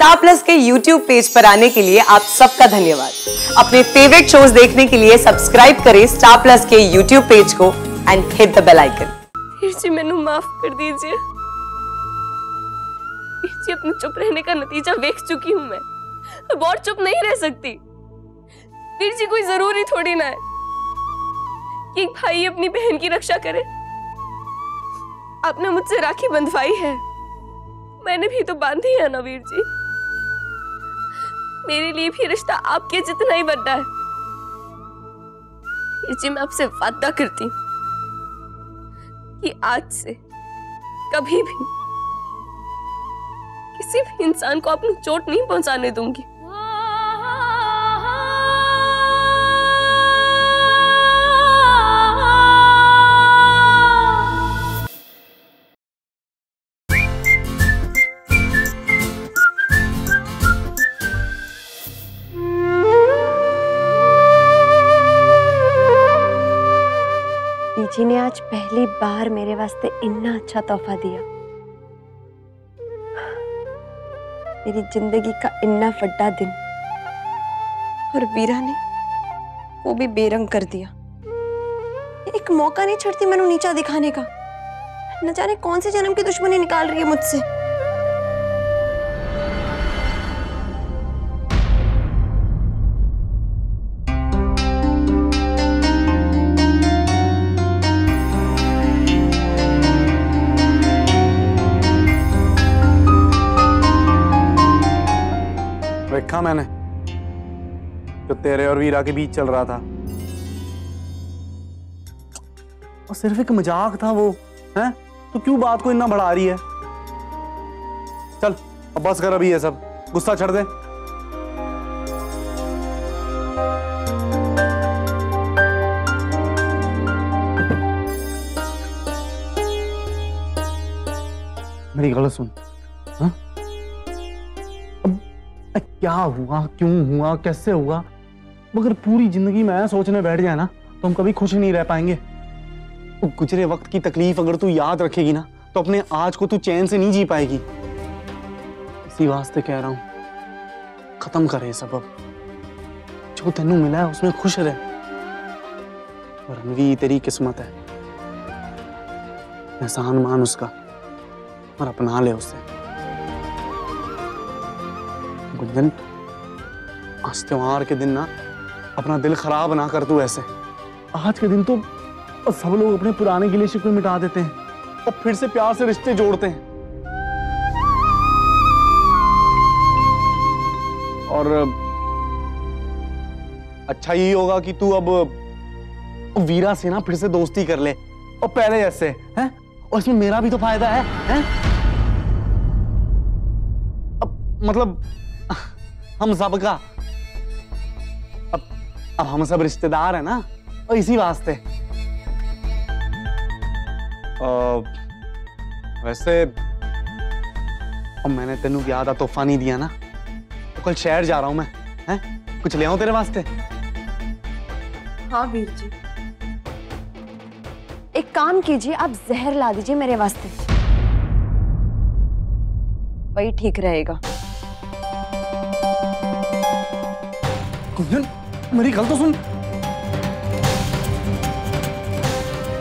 Star Plus के YouTube page पर आने के लिए आप सबका धन्यवाद। अपने फेवरेट शोज़ देखने के लिए सब्सक्राइब करें स्टार प्लस के यूट्यूब पेज को and hit the bell icon वीर जी मैनू माफ़ कर दीजिए। जी अपने चुप रहने का नतीजा देख चुकी हूँ मैं। अब और चुप नहीं रह सकती। वीर जी कोई ज़रूरी थोड़ी ना है कि भाई अपनी बहन की रक्षा करे। आपने मुझसे राखी बंधवाई है। मैंने भी तो बांधी है ना वीर जी। मेरे लिए भी रिश्ता आपके जितना ही बड़ा है। ये जी मैं आपसे वादा करती हूँ कि आज से कभी भी किसी भी इंसान को अपनी चोट नहीं पहुँचाने दूँगी। आज पहली बार मेरे वास्ते इतना अच्छा तोहफा दिया। मेरी ज़िंदगी का इतना बड़ा दिन। और वीरा ने वो भी बेरंग कर दिया। एक मौका नहीं छोड़ती मैंने नीचा दिखाने का। न जाने कौन से जन्म की दुश्मनी निकाल रही है मुझसे। देखा मैंने? जो तेरे और वीरा के बीच चल रहा था। और सिर्फ़ एक मज़ाक था वो, हैं? तो क्यों बात को इतना बढ़ा रही है? चल, अब बस कर अभी ये सब। गुस्सा छड़ दे। मेरी गलत सुन। क्या हुआ, क्यों हुआ, कैसे हुआ? मगर पूरी ज़िंदगी में सोचने बैठ जाए ना तो हम कभी खुश नहीं रह पाएँगे। वो गुजरे वक्त की तकलीफ़ अगर तू याद रखेगी ना तो अपने आज को तू चैन से नहीं जी पाएगी। इसी वास्ते कह रहा हूँ, खत्म करे सब अब। जो तेनू मिला है, उसमें खुश रह। अनवी, तेरी किस्मत है। एहसान मान उसका, और अपना ले उसे। गुंजन आज त्योहार के दिन ना, अपना दिल खराब ना कर तू ऐसे। आज के दिन तो सब लोग अपने पुराने गिले शिकवे मिटा देते हैं, और फिर से प्यार से रिश्ते जोड़ते हैं। और अच्छा ही होगा कि तू अब, वीरा से ना फिर से दोस्ती कर ले, और पहले जैसे हैं? और इसमें मेरा भी तो फ़ायदा है, हैं? अब मतलब हम सबका अब अब हम सब रिश्तेदार है ना और इसी वास्ते। वैसे, अब मैंने तेन याद आ तोहफा नहीं दिया ना तो कल शहर जा रहा हूँ मैं, हैं? कुछ ले तेरे वास्ते? हाँ वीर जी। एक काम कीजिए, आप जहर ला दीजिए मेरे वास्ते। वही ठीक रहेगा। कुंजन, मेरी गल तो सुन।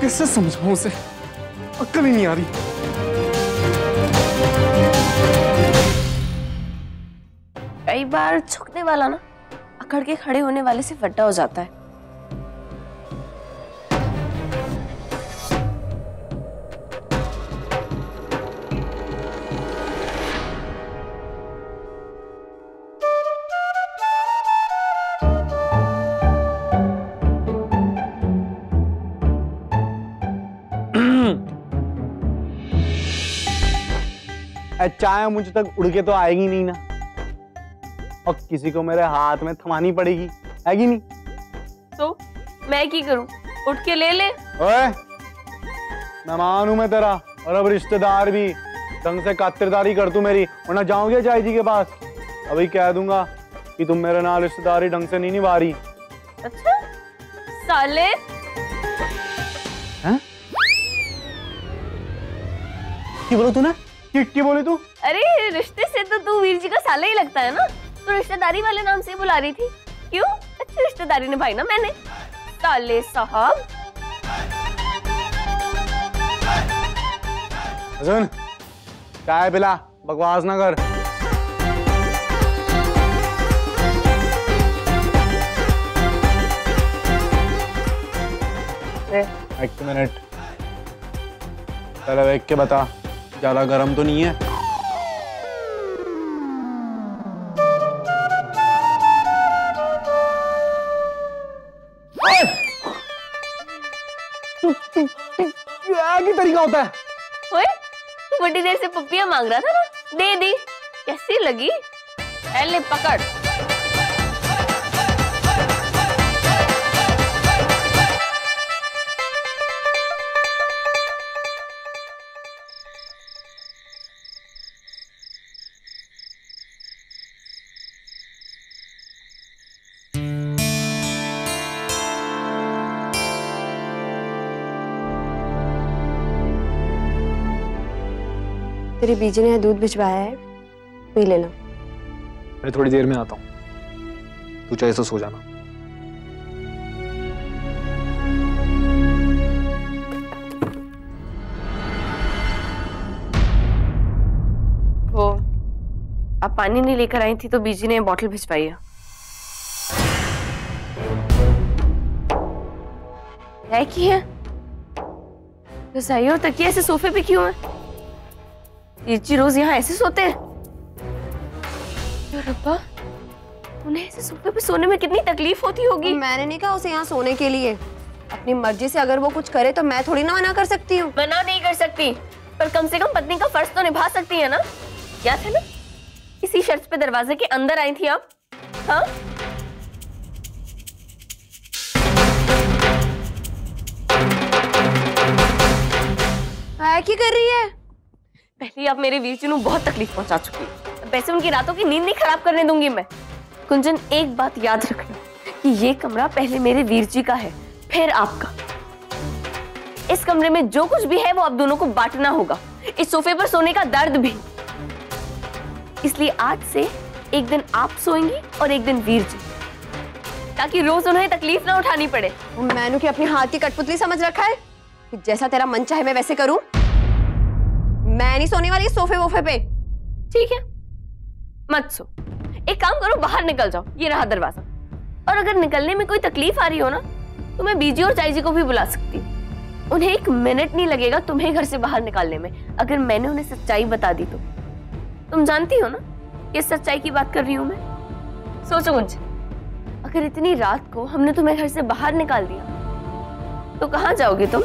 कैसे समझाऊं उसे? अक्कल ही नहीं आ रही। कई बार झुकने वाला ना, अकड़ के खड़े होने वाले से वड्डा हो जाता है। चाय मुझ तक उड़ के तो आएगी नहीं ना। और किसी को मेरे हाथ में थमानी पड़ेगी आएगी नहीं? तो मैं की करूँ? उठ के ले ले। ओए मेहमान हूँ मैं तेरा और अब रिश्तेदार भी। ढंग से खातिरदारी कर तू मेरी वरना जाओगे चाय जी के पास? अभी कह दूँगा कि तुम मेरे नाल रिश्तेदारी ढंग से नहीं निभा रही। अच्छा साले। हैं? की बोलो तूने किट्टी बोली तू? अरे रिश्ते से तो तू वीर जी का साला ही लगता है ना। तो रिश्तेदारी वाले नाम से ही बुला रही थी। क्यों? अच्छी रिश्तेदारी निभाई ना मैंने। साले साहब। सुन चाय पिला बकवास ना कर। एक मिनट। चलो देख के बता। ज़्यादा गर्म तो नहीं है। ओए! क्या की तरीका होता है। ओए तू बड़ी देर से पप्पियाँ मांग रहा था ना दे दी। कैसी लगी? पहले पकड़। तेरी बीजी ने दूध भिजवाया है पी लेना। मैं थोड़ी देर में आता हूँ। तू चाहे तो सो जाना। वो आप पानी नहीं लेकर आई थी तो बीजी ने बॉटल भिजवाई है। है की है? रजाई और तकिया ऐसे सोफे पे क्यों है? बीजी रोज यहाँ ऐसे सोते हैं। रब्बा उन्हें ऐसे सोफे पे सोने में कितनी तकलीफ़ होती होगी? मैंने नहीं कहा उसे यहाँ सोने के लिए। अपनी मर्ज़ी से अगर वो कुछ करे तो मैं थोड़ी ना मना कर सकती हूँ। मना नहीं कर सकती पर कम से कम पत्नी का फ़र्ज़ तो निभा सकती है ना? क्या था ना? इसी शर्त पे दरवाजे के अंदर आई थी आप। हाँ? है की कर रही है? पहले आप मेरे वीर जी बहुत तकलीफ़ पहुँचा चुकी वैसे उनकी रातों की नींद नहीं खराब करने दूँगी मैं। कुंजन, एक बात याद रखना कि ये कमरा पहले मेरे वीर जी का है, फिर आपका। इस कमरे में जो कुछ भी है, वो आप दोनों को बांटना होगा। इस सोफे पर सोने का दर्द भी। इसलिए आज से एक दिन आप सोएँगी और एक दिन वीर जी ताकि रोज उन्हें तकलीफ़ ना उठानी पड़े। मैनू अपनी हाथ की कठपुतली समझ रखा है जैसा तेरा मन चाहे मैं वैसे करूँ। मैं नहीं सोने वाली सोफे वोफे पे। ठीक है। मत सो। एक काम करो, बाहर निकल जाओ। ये रहा दरवाज़ा। और अगर निकलने में कोई तकलीफ़ आ रही हो ना तो मैं बीजी और चाई जी को भी बुला सकती हूँ। उन्हें एक मिनट नहीं लगेगा तुम्हें घर से बाहर निकालने में। अगर मैंने उन्हें सच्चाई बता दी तो। तुम जानती हो ना किस सच्चाई की बात कर रही हूँ मैं? सोचो मुझे अगर इतनी रात को हमने तुम्हें घर से बाहर निकाल दिया तो कहाँ जाओगे तुम?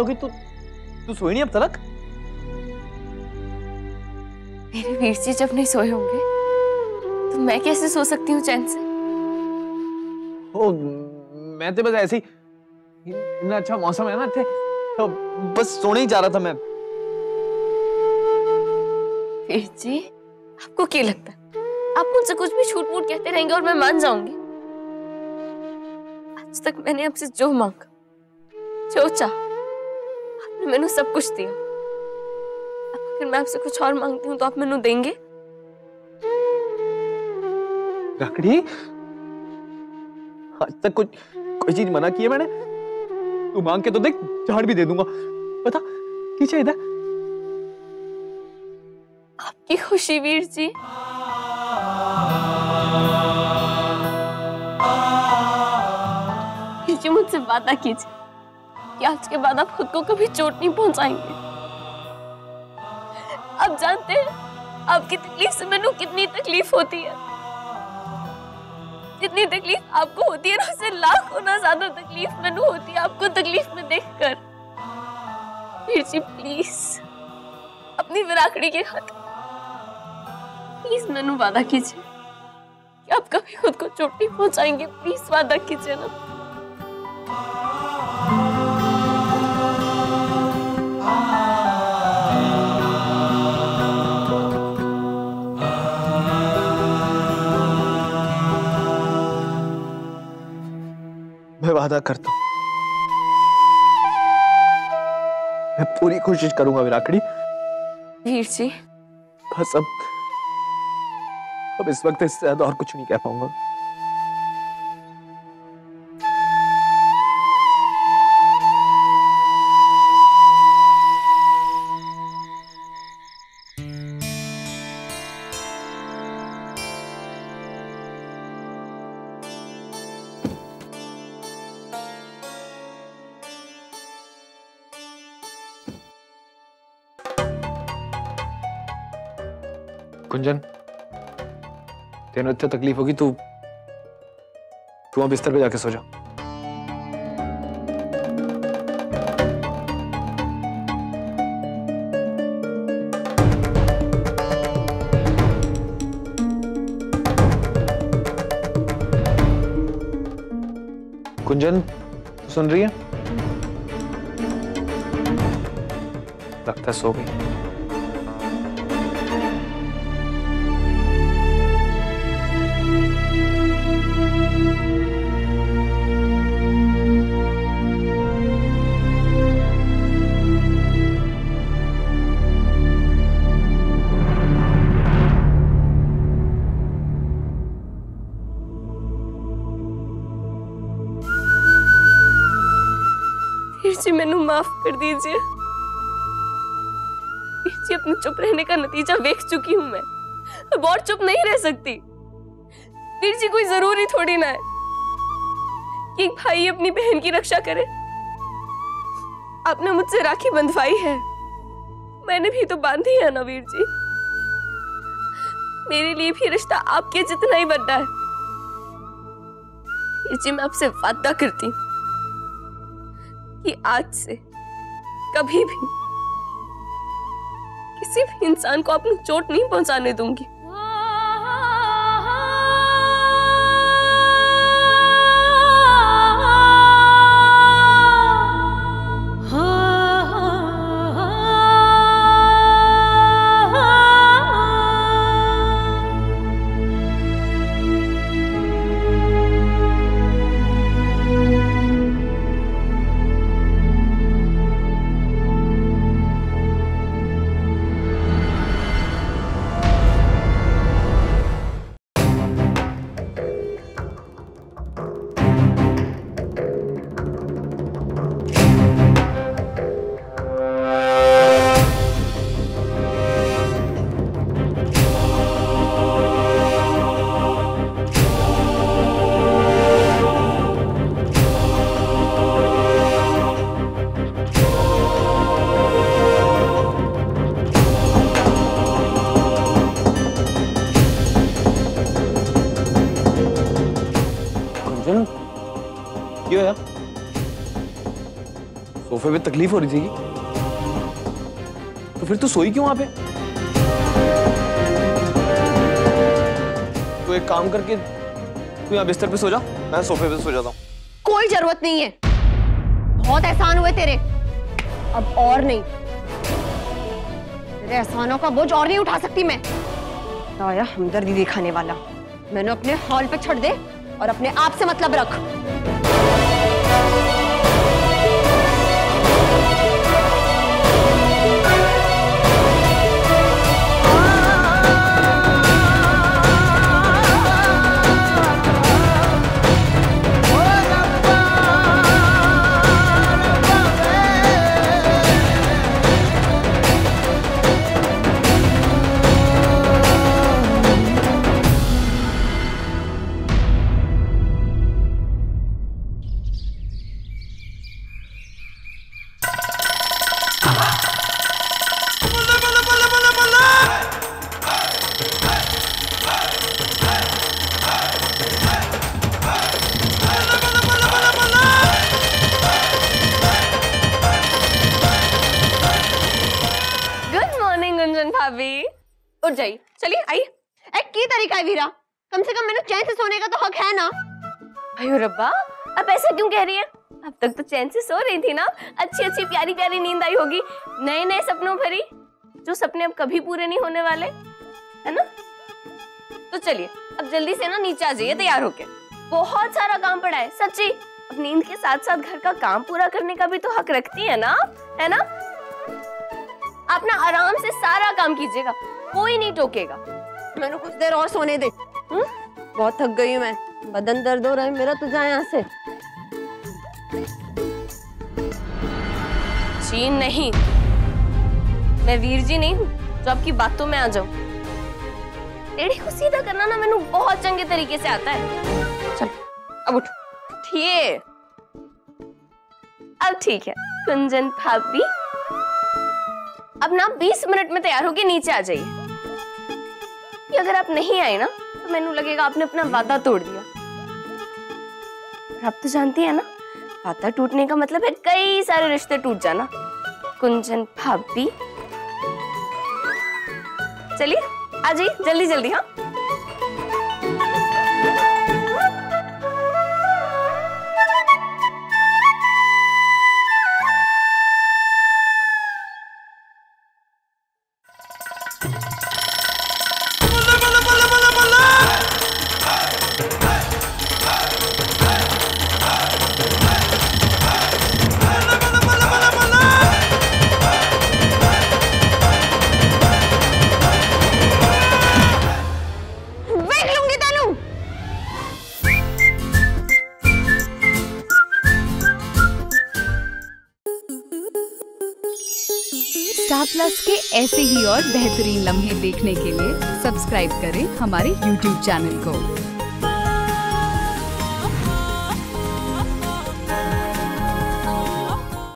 रात होगी तो तू सोई नहीं अब तक मेरे वीर जी जब नहीं सोए होंगे तो मैं कैसे सो सकती हूँ चैन से? ओ मैं तो बस ऐसे ही इतना अच्छा मौसम है ना थे तो बस सोने ही जा रहा था मैं। वीर जी आपको क्या लगता है? आप मुझसे कुछ भी छूट मूट कहते रहेंगे और मैं मान जाऊँगी। आज तक मैंने आपसे जो मांगा जो चाह आपने मैंने सब कुछ दिया। अब अगर मैं आपसे कुछ और मांगती हूँ तो आप मैंने देंगे? रखड़ी आज तक कुछ कोई चीज़ मना की है मैंने? तू मांग के तो देख झाड़ भी दे दूँगा। बता चाहिए था आपकी खुशी वीर जी। वीर जी मुझसे वादा कीजिए। कि आज के बाद आप खुद को कभी चोट नहीं पहुंचाएँगे। आप जानते हैं, आपकी तकलीफ़ से मैंने कितनी तकलीफ़ होती है। जितनी तकलीफ़ आपको होती है ना, उससे लाख गुना ज़्यादा तकलीफ़ मैंने होती है आपको तकलीफ़ में देखकर। वीर जी प्लीज़ अपनी विराकड़ी के खातिर प्लीज़ मैनू वादा कीजिए। कि आप कभी खुद को चोट नहीं पहुंचाएँगे प्लीज़ वादा कीजिए ना। वादा करता हूँ। मैं पूरी कोशिश करूँगा विराकड़ी। वीर जी। बस अब अब इस वक्त इससे ज़्यादा और कुछ नहीं कह पाऊँगा। कुंजन तेन इतने तकलीफ़ होगी, तू तू वहाँ बिस्तर पे जाके सो जा। कुंजन, तू सुन रही है? लगता है सो गई। जी मैनू माफ़ कर दीजिए। जी अपने चुप रहने का नतीजा देख चुकी हूँ मैं। अब और चुप नहीं रह सकती। वीर जी कोई ज़रूरी थोड़ी ना है कि भाई अपनी बहन की रक्षा करे। आपने मुझसे राखी बंधवाई है। मैंने भी तो बांधी है ना वीर जी। मेरे लिए भी रिश्ता आपके जितना ही बड़ा है। जी, मैं आपसे वादा करती हूँ। कि आज से कभी भी किसी भी इंसान को अपनी चोट नहीं पहुँचाने दूँगी। सोफे पे तकलीफ़ हो रही थी। तो फिर तू सोई क्यों वहाँ पे? तू एक काम करके तू यहाँ बिस्तर पे सो जा। मैं सोफे पे सो जाता हूँ। कोई ज़रूरत नहीं है। बहुत एहसान हुए तेरे। अब और नहीं। तेरे एहसानों का बोझ और नहीं उठा सकती मैं। आया हमदर्दी दिखाने वाला। मैंने अपने हॉल पे छोड़ दे और अपने आप से मतलब रख। उठ जाइए। चलिए, आइए। ए की तरीका है वीरा। कम से कम मैंने चैन से सोने का तो हक है ना? अयो रब्बा अब ऐसा क्यों कह रही है? अब तक तो चैन से सो रही थी ना। अच्छी अच्छी प्यारी प्यारी नींद आई होगी। नए नए सपनों भरी, जो सपने अब कभी पूरे नहीं होने वाले। है ना? तो चलिए, अब जल्दी से ना नीचे आ जाइए, तैयार होके। बहुत सारा काम पड़ा है, सच्ची। अब नींद के साथ साथ घर का काम पूरा करने का भी तो हक रखती है ना? है ना? आप ना आराम से सारा काम कीजिएगा। कोई नहीं टोकेगा। मैंने कुछ देर और सोने दे। हम्म? बहुत थक गई हूँ मैं। बदन दर्द हो रहा है मेरा, तुझा यहाँ से। जी नहीं। मैं वीर जी नहीं हूँ, जो आपकी बातों में आ जाऊँ। टेढ़ी को सीधा करना ना मैंने बहुत चंगे तरीके से आता है। चल, अब उठो। ठीक अब ठीक है। कुंजन भाभी। अब ना 20 मिनट में तैयार होके नीचे आ जाइए। कि अगर आप नहीं आए ना तो मैंने लगेगा आपने अपना वादा तोड़ दिया। आप तो जानती है ना, वादा टूटने का मतलब है कई सारे रिश्ते टूट जाना। कुंजन भाभी। चलिए, आ जाइए, जल्दी जल्दी हाँ। स्टार के ऐसे ही और बेहतरीन लम्हे देखने के लिए सब्सक्राइब करें हमारे यूट्यूब चैनल को।